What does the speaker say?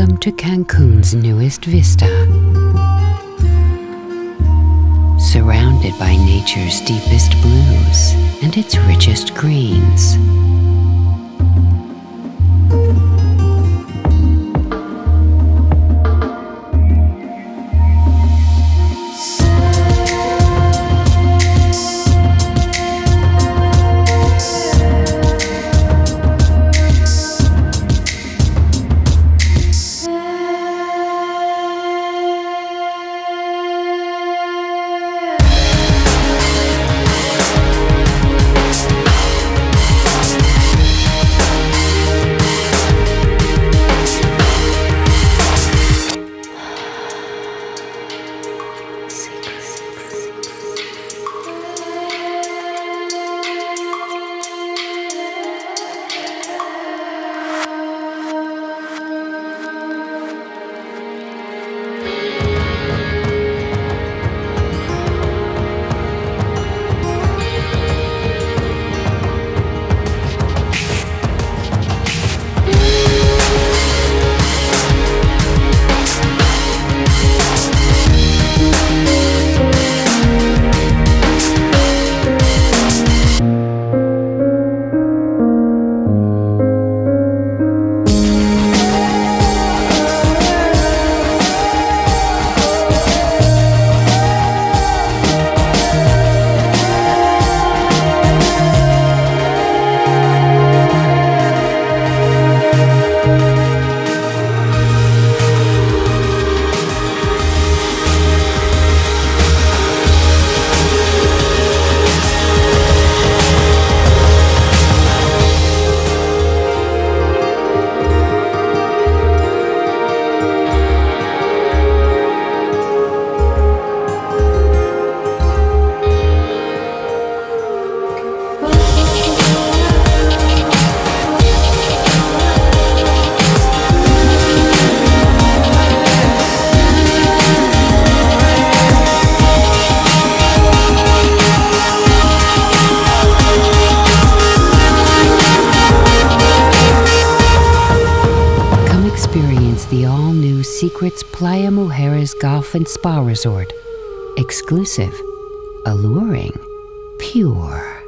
Welcome to Cancun's newest vista. Surrounded by nature's deepest blues and its richest greens. The all new Secrets Playa Mujeres Golf and Spa Resort. Exclusive, alluring, pure.